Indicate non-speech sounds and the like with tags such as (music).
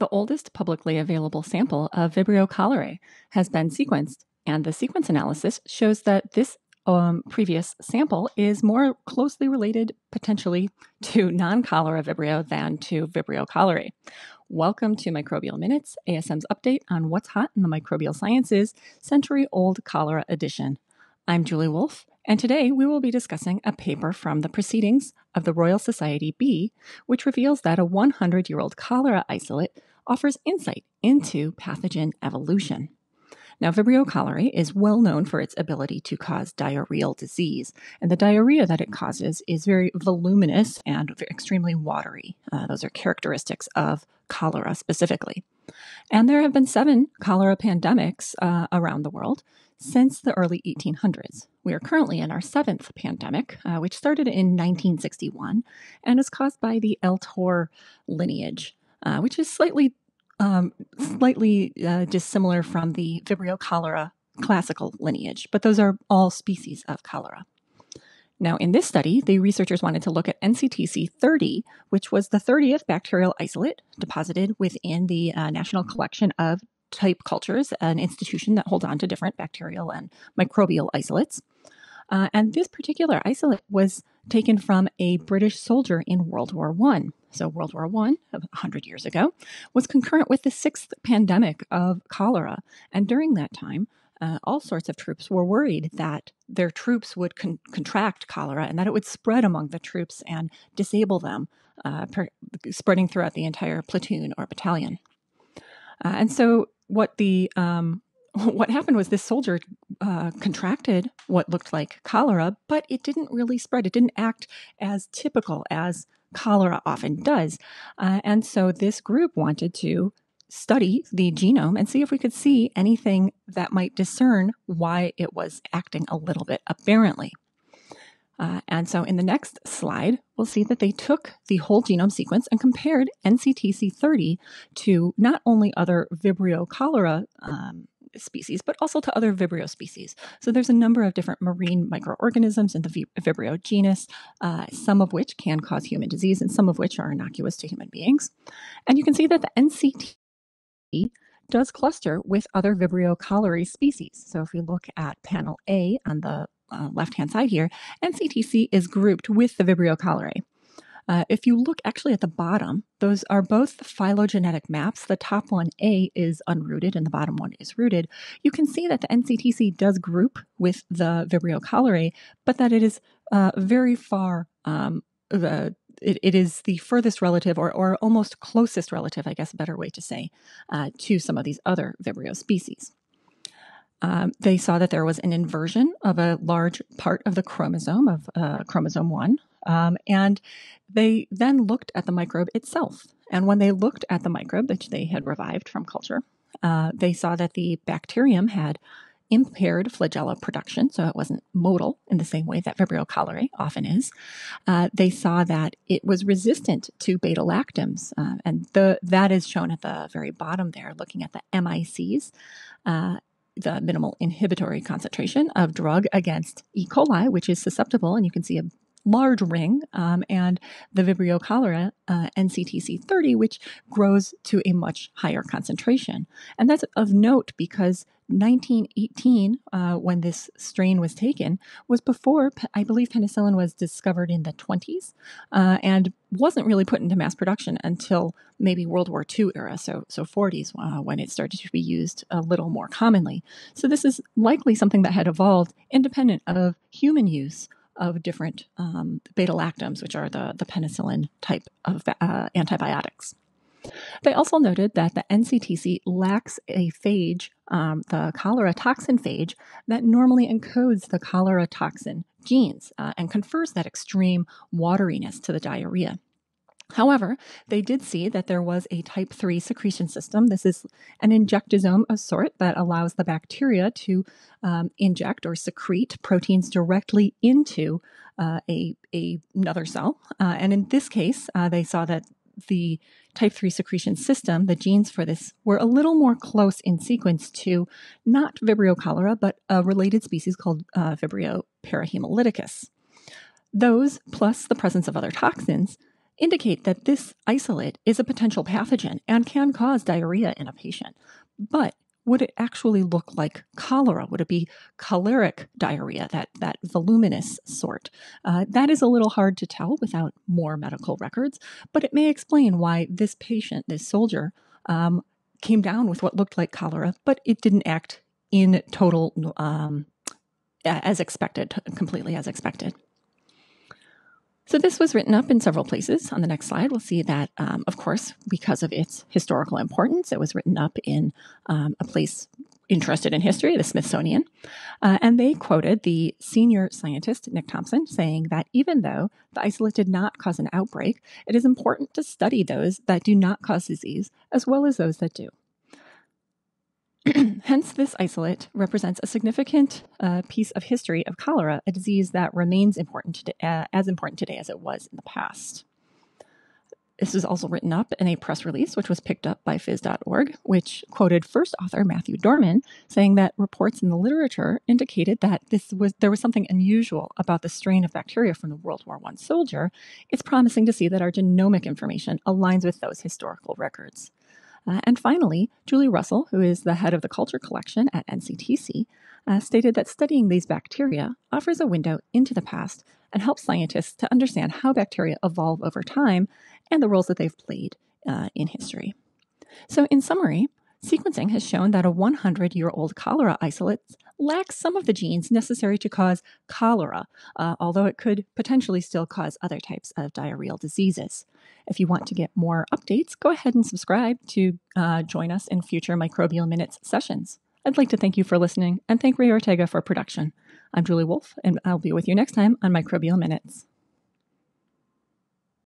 The oldest publicly available sample of Vibrio cholerae has been sequenced, and the sequence analysis shows that this um, previous sample is more closely related potentially to non cholera Vibrio than to Vibrio cholerae. Welcome to Microbial Minutes, ASM's update on what's hot in the microbial sciences, century old cholera edition. I'm Julie Wolfe, and today we will be discussing a paper from the Proceedings of the Royal Society B, which reveals that a 100 year old cholera isolate offers insight into pathogen evolution. Now, Vibrio cholerae is well known for its ability to cause diarrheal disease, and the diarrhea that it causes is very voluminous and extremely watery. Uh, those are characteristics of cholera specifically. And there have been seven cholera pandemics uh, around the world since the early 1800s. We are currently in our seventh pandemic, uh, which started in 1961 and is caused by the Eltor lineage, uh, which is slightly um, slightly uh, dissimilar from the Vibrio cholera classical lineage, but those are all species of cholera. Now, in this study, the researchers wanted to look at NCTC 30, which was the 30th bacterial isolate deposited within the uh, National Collection of Type Cultures, an institution that holds on to different bacterial and microbial isolates. Uh, and this particular isolate was taken from a British soldier in World War One. So World War One, hundred years ago, was concurrent with the sixth pandemic of cholera, and during that time, uh, all sorts of troops were worried that their troops would con- contract cholera and that it would spread among the troops and disable them, uh, per- spreading throughout the entire platoon or battalion. Uh, and so, what the um, (laughs) what happened was this soldier uh, contracted what looked like cholera, but it didn't really spread. It didn't act as typical as cholera often does. Uh, and so this group wanted to study the genome and see if we could see anything that might discern why it was acting a little bit aberrantly. Uh, and so in the next slide, we'll see that they took the whole genome sequence and compared NCTC30 to not only other Vibrio cholera um, species, but also to other Vibrio species. So there's a number of different marine microorganisms in the Vibrio genus, uh, some of which can cause human disease and some of which are innocuous to human beings. And you can see that the NCT does cluster with other Vibrio cholerae species. So if we look at panel A on the uh, left hand side here, NCTC is grouped with the Vibrio cholerae. Uh, if you look actually at the bottom, those are both the phylogenetic maps. The top one, A, is unrooted and the bottom one is rooted. You can see that the NCTC does group with the Vibrio cholerae, but that it is uh, very far. Um, the, it, it is the furthest relative, or, or almost closest relative, I guess a better way to say, uh, to some of these other Vibrio species. Um, they saw that there was an inversion of a large part of the chromosome of uh, chromosome 1 um, and they then looked at the microbe itself. And when they looked at the microbe that they had revived from culture, uh, they saw that the bacterium had impaired flagella production, so it wasn't motile in the same way that Vibrio cholerae often is. Uh, they saw that it was resistant to beta lactams, uh, and the, that is shown at the very bottom there, looking at the MICs. Uh, the minimal inhibitory concentration of drug against E. coli, which is susceptible, and you can see a large ring, um, and the Vibrio cholera uh, NCTC 30, which grows to a much higher concentration. And that's of note because 1918, uh, when this strain was taken, was before I believe penicillin was discovered in the 20s uh, and wasn't really put into mass production until maybe World War II era, so so 40s uh, when it started to be used a little more commonly. So this is likely something that had evolved independent of human use of different um, beta lactams, which are the, the penicillin type of uh, antibiotics. They also noted that the NCTC lacks a phage, um, the cholera toxin phage, that normally encodes the cholera toxin genes uh, and confers that extreme wateriness to the diarrhea. However, they did see that there was a type 3 secretion system. This is an injectosome of sort that allows the bacteria to um, inject or secrete proteins directly into uh, a, a, another cell. Uh, and in this case, uh, they saw that the type 3 secretion system, the genes for this, were a little more close in sequence to not Vibrio cholera, but a related species called uh, Vibrio parahemolyticus. Those, plus the presence of other toxins, indicate that this isolate is a potential pathogen and can cause diarrhea in a patient. But would it actually look like cholera? Would it be choleric diarrhea, that, that voluminous sort? Uh, that is a little hard to tell without more medical records, but it may explain why this patient, this soldier, um, came down with what looked like cholera, but it didn't act in total um, as expected, completely as expected. So this was written up in several places. On the next slide, we'll see that, um, of course, because of its historical importance, it was written up in um, a place interested in history, the Smithsonian. Uh, and they quoted the senior scientist, Nick Thompson, saying that even though the isolate did not cause an outbreak, it is important to study those that do not cause disease as well as those that do. (clears throat) Hence, this isolate represents a significant uh, piece of history of cholera, a disease that remains important uh, as important today as it was in the past. This is also written up in a press release, which was picked up by phys.org, which quoted first author Matthew Dorman, saying that reports in the literature indicated that this was there was something unusual about the strain of bacteria from the World War I soldier. It's promising to see that our genomic information aligns with those historical records. Uh, and finally, Julie Russell, who is the head of the culture collection at NCTC, uh, stated that studying these bacteria offers a window into the past and helps scientists to understand how bacteria evolve over time and the roles that they've played uh, in history. So, in summary, sequencing has shown that a 100 year old cholera isolate lacks some of the genes necessary to cause cholera, uh, although it could potentially still cause other types of diarrheal diseases. If you want to get more updates, go ahead and subscribe to uh, join us in future Microbial Minutes sessions. I'd like to thank you for listening and thank Ray Ortega for production. I'm Julie Wolf, and I'll be with you next time on Microbial Minutes.